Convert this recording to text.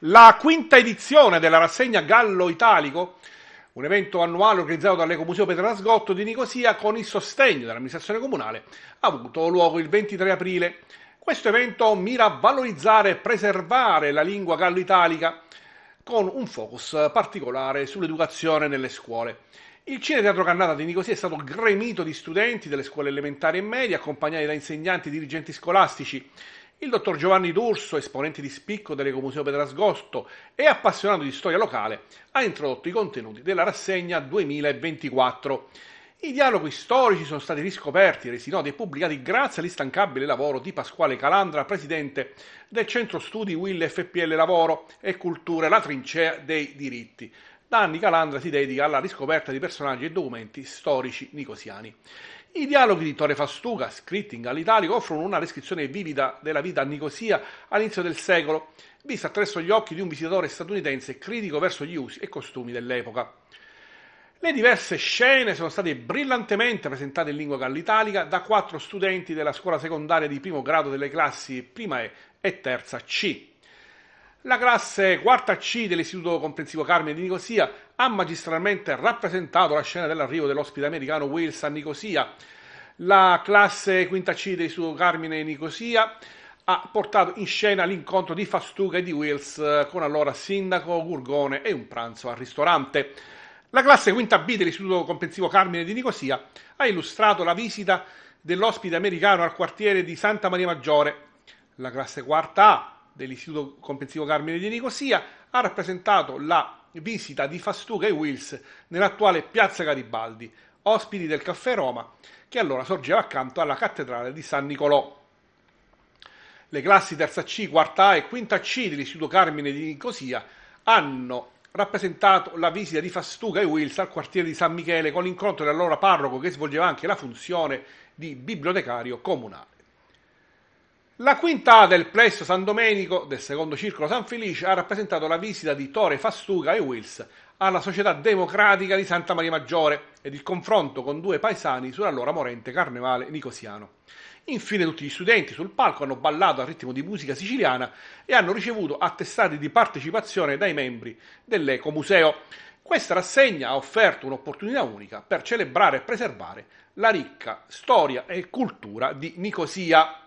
La quinta edizione della rassegna Gallo Italico, un evento annuale organizzato dall'Ecomuseo Petrasgotto di Nicosia con il sostegno dell'amministrazione comunale, ha avuto luogo il 23 aprile. Questo evento mira a valorizzare e preservare la lingua gallo-italica con un focus particolare sull'educazione nelle scuole. Il Cineteatro Cannata di Nicosia è stato gremito di studenti delle scuole elementari e medie, accompagnati da insegnanti e dirigenti scolastici il dottor Giovanni D'Urso, esponente di spicco dell'Ecomuseo Petrasgosto e appassionato di storia locale, ha introdotto i contenuti della rassegna 2024. I dialoghi storici sono stati riscoperti, resi noti e pubblicati grazie all'instancabile lavoro di Pasquale Calandra, presidente del centro studi Will FPL Lavoro e Culture La Trincea dei Diritti. Da anni Calandra si dedica alla riscoperta di personaggi e documenti storici nicosiani. I dialoghi di Torre Fastuga, scritti in gallitalico, offrono una descrizione vivida della vita a Nicosia all'inizio del secolo, vista attraverso gli occhi di un visitatore statunitense critico verso gli usi e costumi dell'epoca. Le diverse scene sono state brillantemente presentate in lingua gallitalica da quattro studenti della scuola secondaria di primo grado delle classi prima E e terza C. La classe quarta C dell'Istituto Comprensivo Carmine di Nicosia ha magistralmente rappresentato la scena dell'arrivo dell'ospite americano Wills a Nicosia. La classe quinta C dell'Istituto Carmine di Nicosia ha portato in scena l'incontro di Fastuga e di Wills eh, con allora sindaco, Gurgone e un pranzo al ristorante. La classe quinta B dell'Istituto Comprensivo Carmine di Nicosia ha illustrato la visita dell'ospite americano al quartiere di Santa Maria Maggiore. La classe quarta A dell'Istituto Comprensivo Carmine di Nicosia ha rappresentato la visita di Fastuga e Wills nell'attuale Piazza Garibaldi, ospiti del Caffè Roma, che allora sorgeva accanto alla cattedrale di San Nicolò. Le classi terza C, quarta A e quinta C dell'Istituto Carmine di Nicosia hanno rappresentato la visita di Fastuga e Wills al quartiere di San Michele con l'incontro dell'allora parroco che svolgeva anche la funzione di bibliotecario comunale. La quinta del plesso San Domenico del secondo circolo San Felice ha rappresentato la visita di Tore Fastuga e Wills alla Società Democratica di Santa Maria Maggiore ed il confronto con due paesani sull'allora morente carnevale nicosiano. Infine tutti gli studenti sul palco hanno ballato al ritmo di musica siciliana e hanno ricevuto attestati di partecipazione dai membri dell'Ecomuseo. Questa rassegna ha offerto un'opportunità unica per celebrare e preservare la ricca storia e cultura di Nicosia.